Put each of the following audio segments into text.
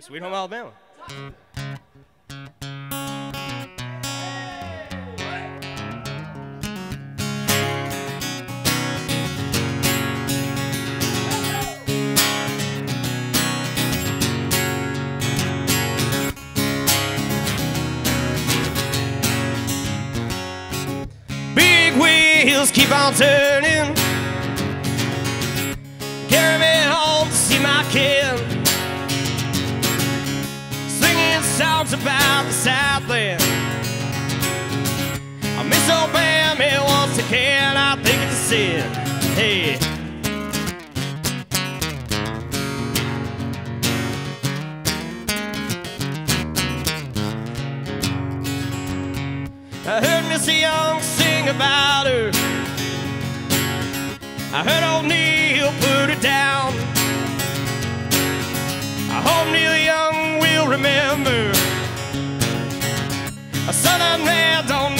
Sweet Home Alabama. Big wheels keep on turning. Songs about the Southland. I miss old Bammy once again. I think it's a sin. Hey. I heard Miss Young sing about her. I heard old Neil put it down. I hope Neil Young will remember. A southern man don't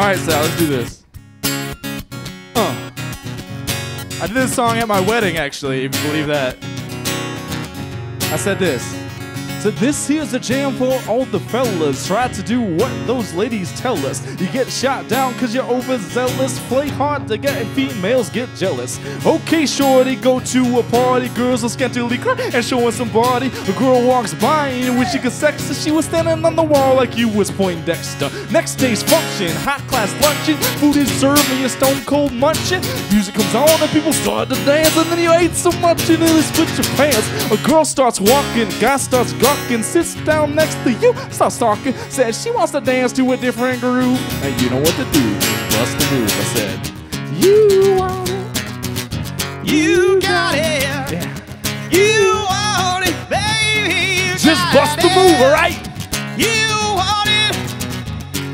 All right, Sal, let's do this. I did this song at my wedding, actually, if you believe that. I said this. So this here's a jam for all the fellas. Try to do what those ladies tell us. You get shot down cause you're overzealous. Play hard to get and females get jealous. Okay, shorty, go to a party. Girls are scantily clad and showing some body. A girl walks by and wish she could sex. She was standing on the wall like you was Poindexter. Next day's function, hot class luncheon. Food is served and you're stone cold munching. Music comes on and people start to dance. And then you ate so much you nearly split your pants. A girl starts walking, guy starts gawking, sits down next to you, starts talking. Says she wants to dance to a different groove. And you know what to do. Bust the move, I said. You want it. You got it. Yeah. You want it, baby. You Just bust the move, alright? You want it.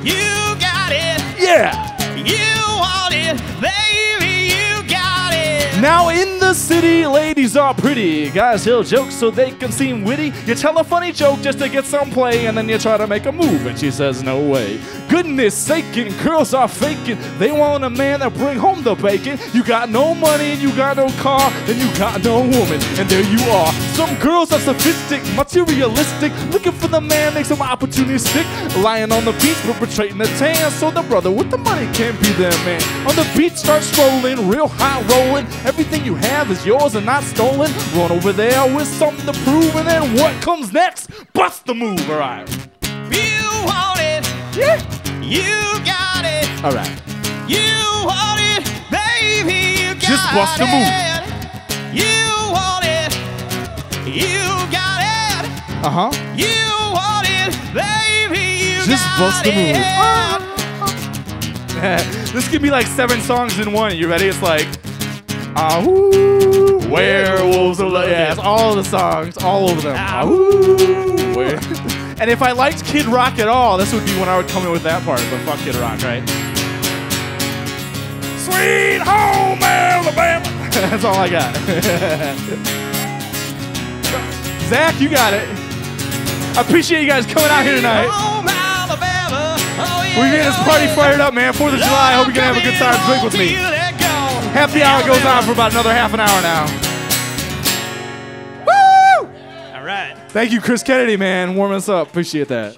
You got it. Yeah. You want it, baby. You got it. Now in the city, ladies are pretty. Guys tell jokes so they can seem witty. You tell a funny joke just to get some play, and then you try to make a move, and she says, No way. Goodness saking, girls are faking. They want a man that bring home the bacon. You got no money, and you got no car, and you got no woman, and there you are. Some girls are sophistic, materialistic, looking for the man, makes them opportunistic. Lying on the beach, perpetrating a tan, so the brother with the money can't be their man. On the beach, start strolling, real high rolling. Everything you have is yours and not stolen. Run over there with something to prove, and then what comes next? Bust the move, alright. You want it. Yeah. You got it. Alright. You want it, baby. You got Just bust the it. move. You want it. You got it. Uh huh. You want it, baby. You Just got bust the move. it. this could be like seven songs in one. You ready? It's like, ah, woo, werewolves of. Yeah, it's all the songs, all of them. Ah, woo, were- and if I liked Kid Rock at all, this would be when I would come in with that part. But fuck Kid Rock, right? Sweet home Alabama. That's all I got. Zach, you got it. I appreciate you guys coming out here tonight. Home Alabama. Oh. We're getting this party fired up, man. Fourth of July. I hope you're gonna have a good time. Drink with me. Happy hour goes on for about another half an hour now. Woo! All right. Thank you, Chris Kennedy, man. Warming us up. Appreciate that.